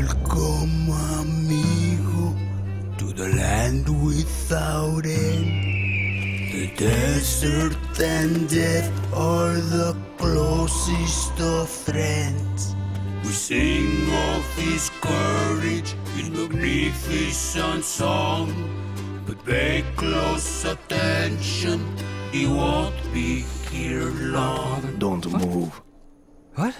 Welcome, amigo, to the land without end. The desert and death are the closest of friends. We sing of his courage in magnificent song. But pay close attention, he won't be here long. Don't move. What?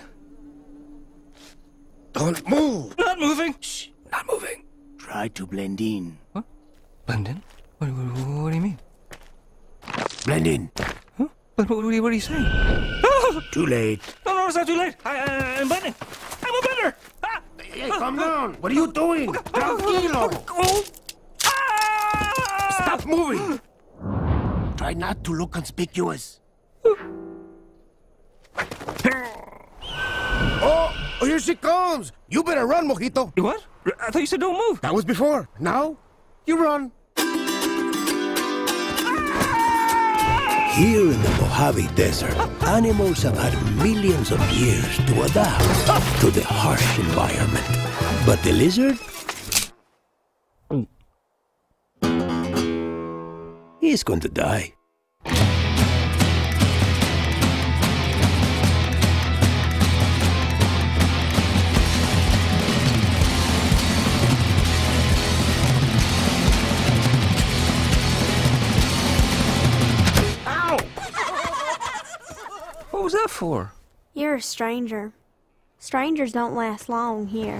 Don't move. Not moving. Shh, not moving. Try to blend in. Blend in? What, what, what do you mean? Blend in. Huh? What, what, what, are you, what are you saying? Too late. no, no, it's not too late. I, I, I'm blending. I'm a blender. Ah! Hey, calm down. What are you doing? Tranquilo. Oh! Ah! Stop moving. Try not to look conspicuous. Oh, here she comes. You better run, Mojito. What? I thought you said don't move. That was before. Now, you run. Here in the Mojave Desert, animals have had millions of years to adapt to the harsh environment. But the lizard? Mm. He's going to die. Was that for? You're a stranger. Strangers don't last long here.